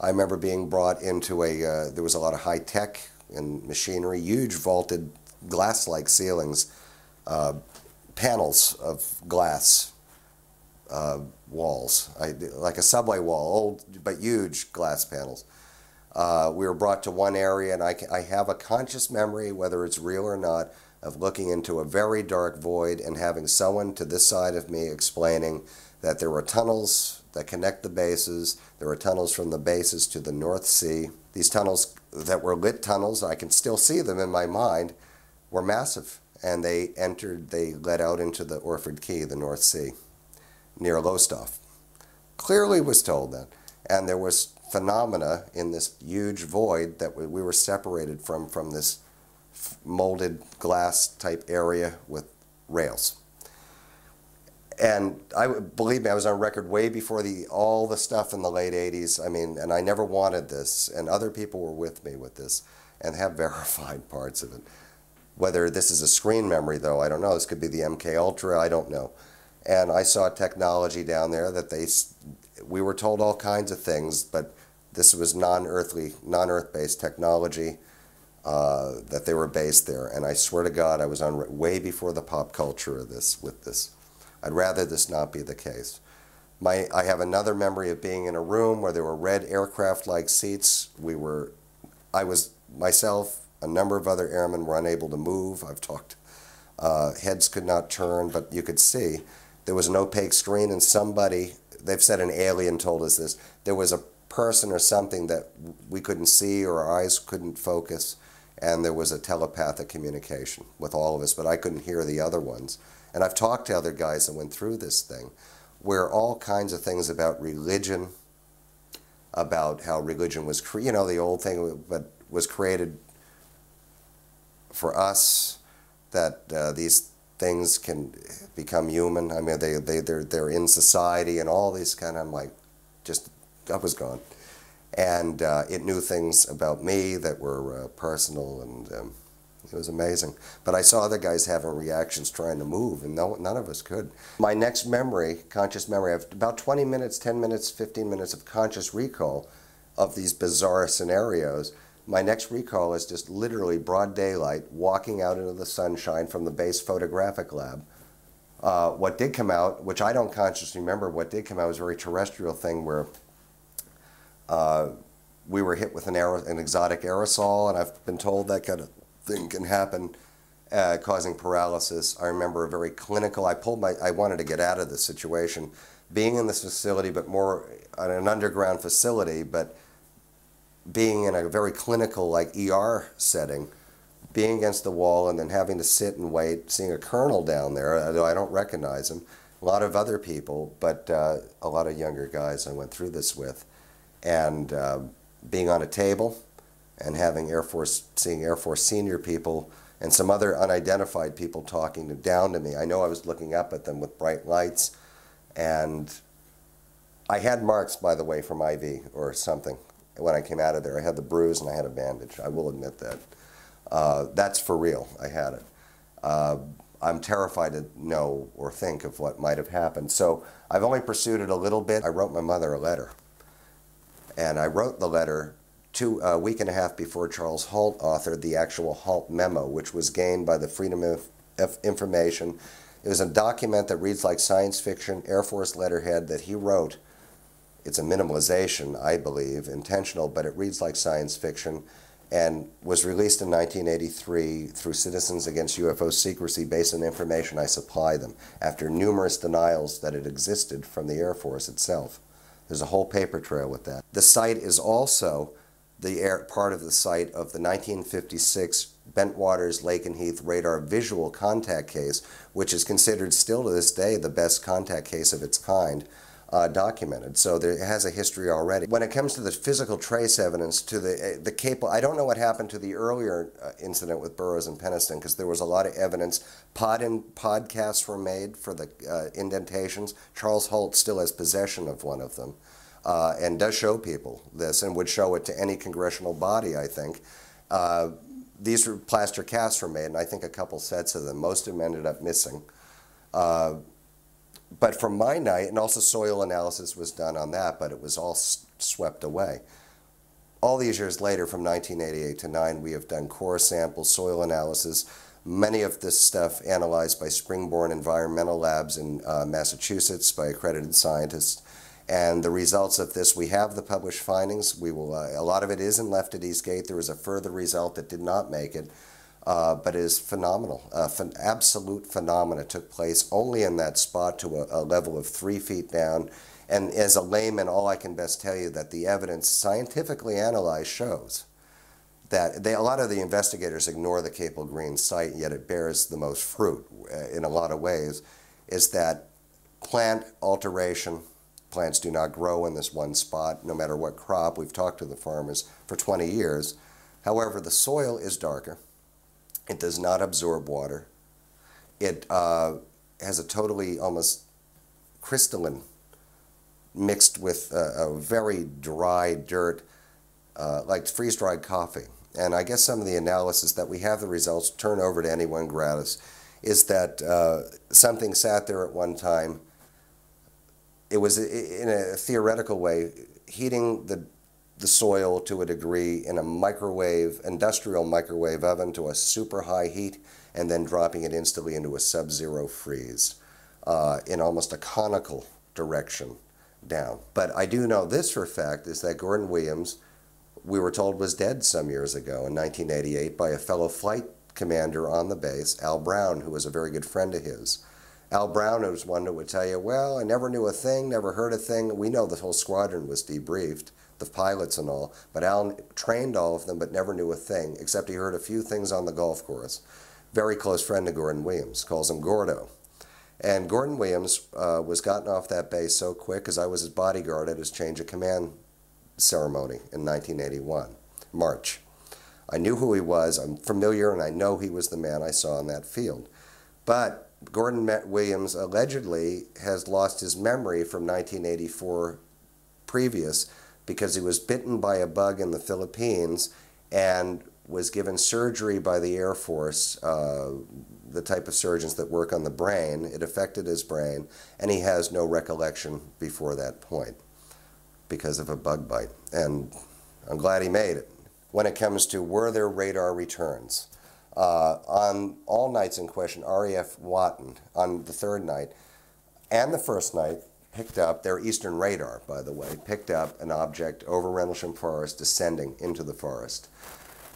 I remember being brought into a uh, there was a lot of high tech and machinery, huge vaulted glass-like ceilings, uh, panels of glass uh, walls, I, like a subway wall, old but huge glass panels. Uh, we were brought to one area, and I, I have a conscious memory, whether it's real or not, of looking into a very dark void and having someone to this side of me explaining that there were tunnels that connect the bases. There were tunnels from the bases to the North Sea. These tunnels that were lit tunnels, I can still see them in my mind, were massive. And they entered, they led out into the Orford Quay, the North Sea, near Lowestoft. Clearly was told that. And there was phenomena in this huge void that we, we were separated from from this molded glass type area with rails. And I believe me, I was on record way before the all the stuff in the late '80s. I mean, and I never wanted this, and other people were with me with this, and have verified parts of it. Whether this is a screen memory, though, I don't know. This could be the MK Ultra. I don't know. And I saw technology down there that they, we were told all kinds of things, but this was non-earthly, non-earth-based technology uh, that they were based there. And I swear to God, I was on way before the pop culture of this with this. I'd rather this not be the case. My, I have another memory of being in a room where there were red aircraft-like seats. We were, I was myself, a number of other airmen were unable to move. I've talked. Uh, heads could not turn, but you could see. There was an opaque screen, and somebody, they've said an alien told us this, there was a person or something that we couldn't see or our eyes couldn't focus, and there was a telepathic communication with all of us, but I couldn't hear the other ones. And I've talked to other guys that went through this thing, where all kinds of things about religion, about how religion was, cre- you know, the old thing, but was created for us, that uh, these things can become human. I mean, they, they, they're, they're in society and all these kind of, I'm like, I was gone. And uh, it knew things about me that were uh, personal, and um, it was amazing. But I saw other guys having reactions trying to move, and no, none of us could. My next memory, conscious memory, I have about 20 minutes, 10 minutes, 15 minutes of conscious recall of these bizarre scenarios. My next recall is just literally broad daylight, walking out into the sunshine from the base photographic lab. Uh, what did come out, which I don't consciously remember, what did come out was a very terrestrial thing where uh, we were hit with an, an, exotic aerosol, and I've been told that kind of thing can happen, uh, causing paralysis. I remember a very clinical. I pulled my. I wanted to get out of this situation, being in this facility, but more in an underground facility, but being in a very clinical, like ER setting, being against the wall, and then having to sit and wait, seeing a colonel down there. Although I don't recognize him. A lot of other people, but uh, a lot of younger guys I went through this with and uh, being on a table and having Air Force, seeing Air Force senior people and some other unidentified people talking to, down to me. I know I was looking up at them with bright lights, and I had marks, by the way, from IV or something when I came out of there. I had the bruise and I had a bandage. I will admit that. Uh, that's for real. I had it. Uh, I'm terrified to know or think of what might have happened. So I've only pursued it a little bit. I wrote my mother a letter. And I wrote the letter two a week and a half before Charles Halt authored the actual Halt memo, which was gained by the Freedom of Information. It was a document that reads like science fiction, Air Force letterhead that he wrote. It's a minimalization, I believe, intentional, but it reads like science fiction and was released in 1983 through Citizens Against UFO Secrecy based on information I supply them after numerous denials that it existed from the Air Force itself. There's a whole paper trail with that. The site is also the air, part of the site of the 1956 Bentwaters Lakenheath radar visual contact case, which is considered still to this day the best contact case of its kind. Uh, documented. So there has a history already. When it comes to the physical trace evidence to the uh, the cable, I don't know what happened to the earlier uh, incident with Burroughs and Penniston because there was a lot of evidence. Pod in, podcasts were made for the uh, indentations. Charles Halt still has possession of one of them. Uh, and does show people this and would show it to any congressional body, I think. Uh, these plaster casts were made, and I think a couple sets of them. Most of them ended up missing. Uh, but from my night, and also soil analysis was done on that, but it was all swept away. All these years later, from 1988 to 9, we have done core samples, soil analysis, many of this stuff analyzed by Springborn Environmental Labs in uh, Massachusetts by accredited scientists. And the results of this, we have the published findings. We will, uh, a lot of it isn't left at Eastgate. There was a further result that did not make it uh, but is phenomenal. Uh, absolute phenomena took place only in that spot to a, a, level of three feet down. And as a layman, all I can best tell you that the evidence scientifically analyzed shows that they, a lot of the investigators ignore the Capel Green site, yet it bears the most fruit uh, in a lot of ways, is that plant alteration, plants do not grow in this one spot, no matter what crop. We've talked to the farmers for 20 years. However, the soil is darker it does not absorb water. It uh, has a totally almost crystalline mixed with a, a very dry dirt, uh, like freeze-dried coffee. And I guess some of the analysis that we have the results turn over to anyone gratis is that uh, something sat there at one time. It was in a theoretical way heating the the soil to a degree in a microwave, industrial microwave oven to a super high heat, and then dropping it instantly into a sub-zero freeze uh, in almost a conical direction down. But I do know this for a fact is that Gordon Williams, we were told was dead some years ago in 1988 by a fellow flight commander on the base, Al Brown, who was a very good friend of his. Al Brown was one that would tell you, well, I never knew a thing, never heard a thing. We know the whole squadron was debriefed the pilots and all. But Al trained all of them, but never knew a thing, except he heard a few things on the golf course. Very close friend of Gordon Williams, calls him Gordo. And Gordon Williams uh, was gotten off that base so quick because I was his bodyguard at his change of command ceremony in 1981, March. I knew who he was, I'm familiar, and I know he was the man I saw in that field. But Gordon Met Williams allegedly has lost his memory from 1984 previous because he was bitten by a bug in the Philippines and was given surgery by the Air Force, uh, the type of surgeons that work on the brain. It affected his brain, and he has no recollection before that point because of a bug bite. And I'm glad he made it. When it comes to were there radar returns, uh, on all nights in question, RAF Watton on the third night and the first night, picked up, their eastern radar, by the way, picked up an object over Rendlesham Forest descending into the forest.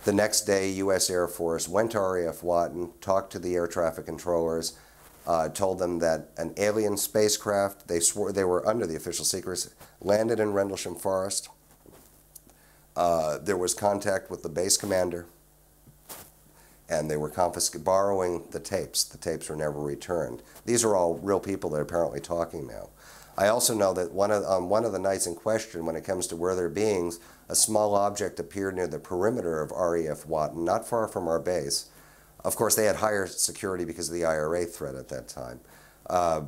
The next day, U.S. Air Force went to RAF Watton, talked to the air traffic controllers, uh, told them that an alien spacecraft, they swore they were under the official secrets, landed in Rendlesham Forest. Uh, there was contact with the base commander, and they were confiscating, borrowing the tapes. The tapes were never returned. These are all real people that are apparently talking now. I also know that one of, on one of the nights in question, when it comes to where there beings, a small object appeared near the perimeter of RAF Watton, not far from our base. Of course, they had higher security because of the IRA threat at that time. Uh,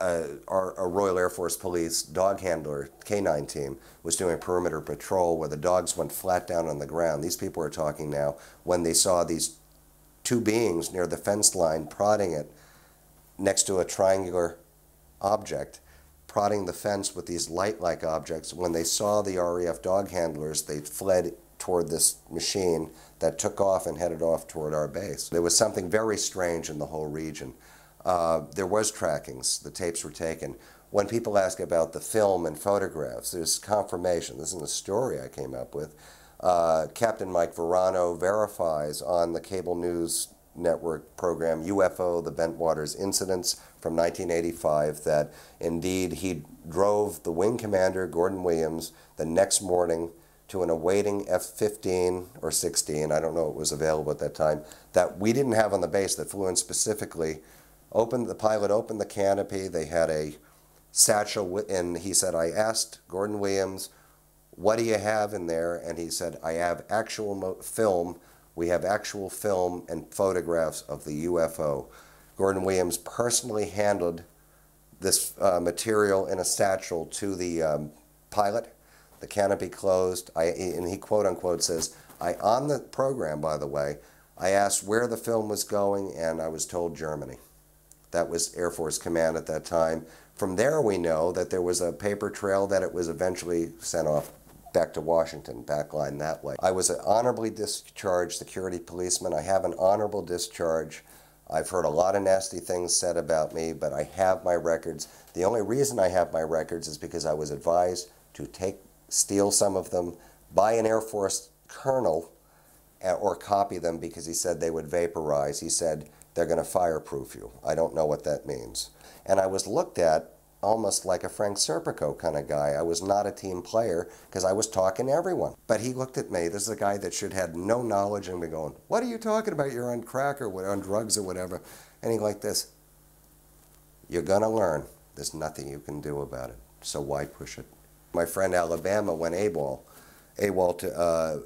uh, our, Royal Air Force Police dog handler, K-9 team, was doing a perimeter patrol where the dogs went flat down on the ground. These people are talking now when they saw these two beings near the fence line prodding it next to a triangular object prodding the fence with these light-like objects. When they saw the RAF dog handlers, they fled toward this machine that took off and headed off toward our base. There was something very strange in the whole region. Uh, there was trackings. The tapes were taken. When people ask about the film and photographs, there's confirmation. This isn't a story I came up with. Uh, Captain Mike Verano verifies on the cable news network program UFO, the Bentwaters incidents from 1985, that indeed he drove the wing commander, Gordon Williams, the next morning to an awaiting F-15 or 16, I don't know what was available at that time, that we didn't have on the base that flew in specifically. Opened, the pilot opened the canopy, they had a satchel, and he said, I asked Gordon Williams, what do you have in there? And he said, I have actual film. We have actual film and photographs of the UFO. Gordon Williams personally handled this uh, material in a satchel to the um, pilot. The canopy closed. I, and he quote unquote says, I, on the program, by the way, I asked where the film was going, and I was told Germany. That was Air Force Command at that time. From there, we know that there was a paper trail that it was eventually sent off back to Washington, backline that way. I was an honorably discharged security policeman. I have an honorable discharge. I've heard a lot of nasty things said about me, but I have my records. The only reason I have my records is because I was advised to take, steal some of them by an Air Force colonel uh, or copy them because he said they would vaporize. He said they're going to fireproof you. I don't know what that means. And I was looked at almost like a Frank Serpico kind of guy. I was not a team player because I was talking to everyone. But he looked at me. This is a guy that should have no knowledge and be going, "What are you talking about? You're on crack or on drugs or whatever." And he like this. You're gonna learn. There's nothing you can do about it. So why push it? My friend Alabama went AWOL, AWOL to uh,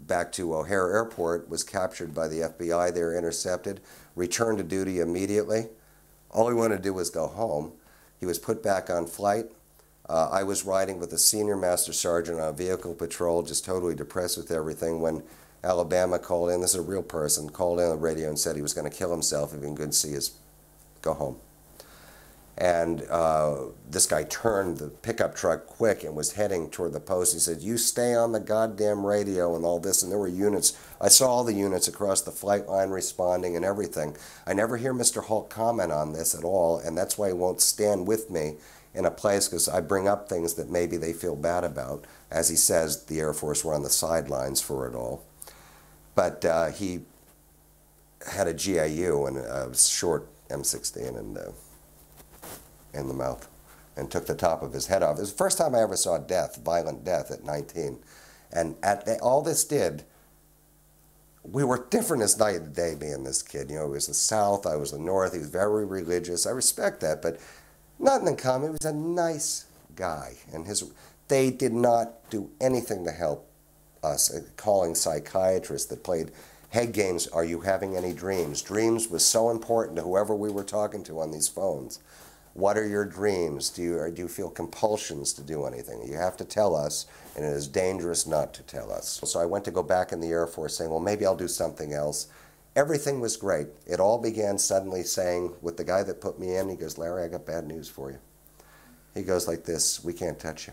back to O'Hare Airport, was captured by the FBI. They were intercepted, returned to duty immediately. All he wanted to do was go home. He was put back on flight. Uh, I was riding with a senior master sergeant on a vehicle patrol, just totally depressed with everything, when Alabama called in. This is a real person, called in on the radio and said he was going to kill himself if he couldn't see his go home. And uh, this guy turned the pickup truck quick and was heading toward the post. He said, You stay on the goddamn radio and all this. And there were units. I saw all the units across the flight line responding and everything. I never hear Mr. Halt comment on this at all. And that's why he won't stand with me in a place because I bring up things that maybe they feel bad about. As he says, the Air Force were on the sidelines for it all. But uh, he had a GIU and a short M16 and. Uh, in the mouth and took the top of his head off. It was the first time I ever saw death, violent death at 19. And at the, all this did, we were different as night and day being this kid. You know, he was the South, I was the North. He was very religious. I respect that, but nothing in common. He was a nice guy. And his, they did not do anything to help us, calling psychiatrists that played head games. Are you having any dreams? Dreams was so important to whoever we were talking to on these phones. What are your dreams? Do you, or do you feel compulsions to do anything? You have to tell us, and it is dangerous not to tell us. So I went to go back in the Air Force saying, well, maybe I'll do something else. Everything was great. It all began suddenly saying, with the guy that put me in, he goes, Larry, I got bad news for you. He goes like this, we can't touch you.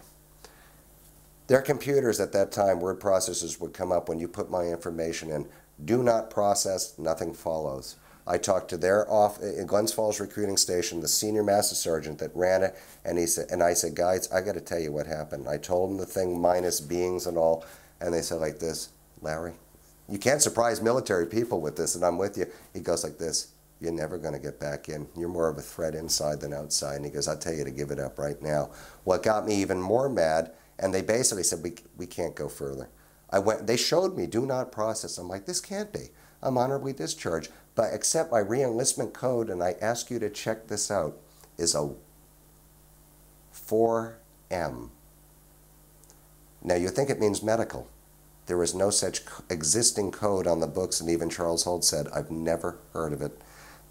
Their computers at that time, word processors would come up when you put my information in. Do not process, nothing follows. I talked to their off in Glens Falls recruiting station, the senior master sergeant that ran it, and he said, and I said, guys, I got to tell you what happened. I told him the thing minus beings and all, and they said like this, Larry, you can't surprise military people with this, and I'm with you. He goes like this, you're never going to get back in. You're more of a threat inside than outside. And he goes, I'll tell you to give it up right now. What got me even more mad, and they basically said, we, we can't go further. I went, they showed me, do not process. I'm like, this can't be. I'm honorably discharged. But accept my reenlistment code, and I ask you to check this out, is a 4M. Now you think it means medical. There is no such existing code on the books, and even Charles Halt said, I've never heard of it,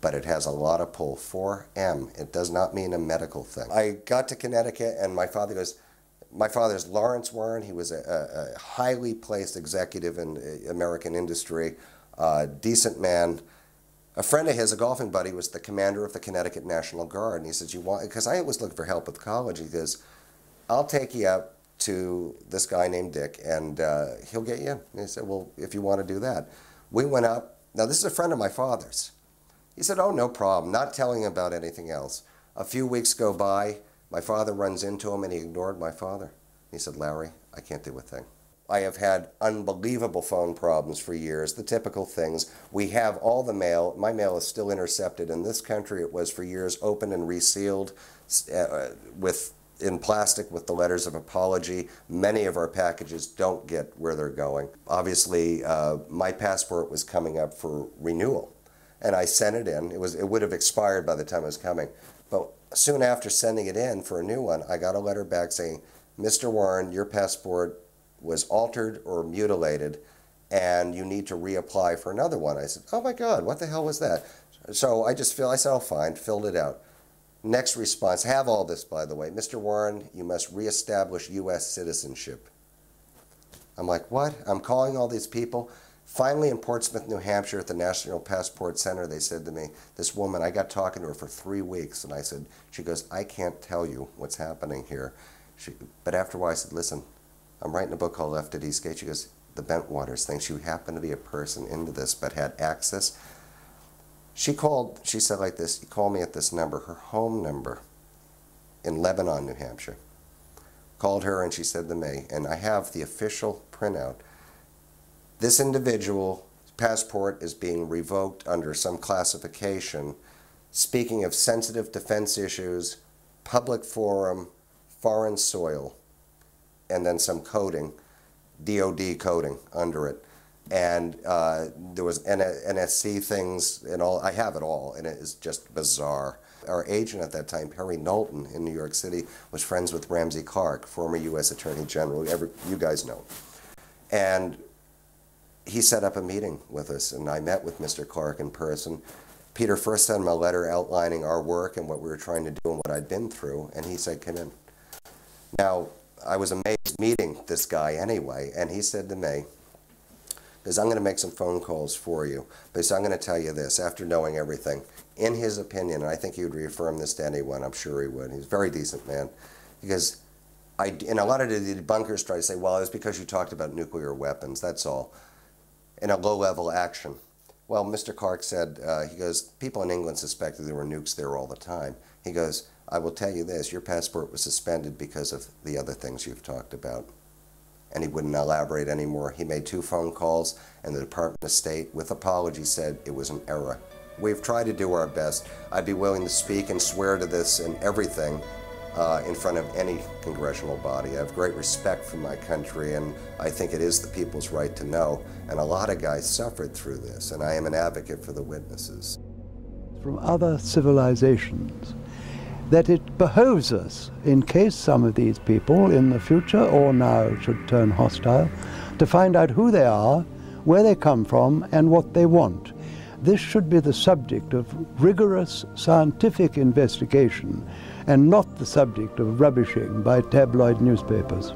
but it has a lot of pull. 4M. It does not mean a medical thing. I got to Connecticut, and my father goes, my father's Lawrence Warren. He was a, a, a highly placed executive in uh, American industry, uh, decent man a friend of his, a golfing buddy, was the commander of the Connecticut National Guard, and he says, "You want?" Because I was looking for help with college. He goes, "I'll take you up to this guy named Dick, and uh, he'll get you in." And he said, "Well, if you want to do that." We went up. Now this is a friend of my father's. He said, "Oh, no problem." Not telling him about anything else. A few weeks go by. My father runs into him, and he ignored my father. He said, "Larry, I can't do a thing." I have had unbelievable phone problems for years, the typical things. We have all the mail. My mail is still intercepted. In this country, it was for years open and resealed uh, with in plastic with the letters of apology. Many of our packages don't get where they're going. Obviously, uh, my passport was coming up for renewal, and I sent it in. It was it would have expired by the time it was coming, but soon after sending it in for a new one, I got a letter back saying, Mr. Warren, your passport was altered or mutilated and you need to reapply for another one. I said, oh my God, what the hell was that? So I just feel, I said, oh fine, filled it out. Next response, have all this by the way. Mr. Warren, you must reestablish U.S. citizenship. I'm like, what? I'm calling all these people. Finally, in Portsmouth, New Hampshire, at the National Passport Center, they said to me, this woman, I got talking to her for three weeks, and I said, she goes, I can't tell you what's happening here. She, but after a while, I said, listen, I'm writing a book called Left at Eastgate. She goes, the Bentwaters thing. She happened to be a person into this, but had access. She called, she said like this, you call me at this number, her home number in Lebanon, New Hampshire. Called her and she said to me, and I have the official printout, this individual passport is being revoked under some classification, speaking of sensitive defense issues, public forum, foreign soil, and then some coding DOD coding under it. And uh, there was NSC things and all. I have it all, and it is just bizarre. Our agent at that time, Perry Knowlton in New York City, was friends with Ramsey Clark, former U.S. Attorney General. Every, you guys know. And he set up a meeting with us, and I met with Mr. Clark in person. Peter first sent him a letter outlining our work and what we were trying to do and what I'd been through, and he said, come in. Now, I was amazed meeting this guy anyway, and he said to me, because I'm going to make some phone calls for you, but I'm going to tell you this, after knowing everything, in his opinion, and I think he would reaffirm this to anyone, I'm sure he would, he's a very decent man, because I, and a lot of the debunkers try to say, well, it was because you talked about nuclear weapons, that's all, in a low-level action. Well, Mr. Clark said, uh, he goes, people in England suspected there were nukes there all the time. He goes, I will tell you this, your passport was suspended because of the other things you've talked about. And he wouldn't elaborate anymore. He made two phone calls, and the Department of State, with apology, said it was an error. We've tried to do our best. I'd be willing to speak and swear to this and everything uh, in front of any congressional body. I have great respect for my country, and I think it is the people's right to know. And a lot of guys suffered through this, and I am an advocate for the witnesses. From other civilizations, that it behoves us, in case some of these people in the future or now should turn hostile, to find out who they are, where they come from, and what they want. This should be the subject of rigorous scientific investigation and not the subject of rubbishing by tabloid newspapers.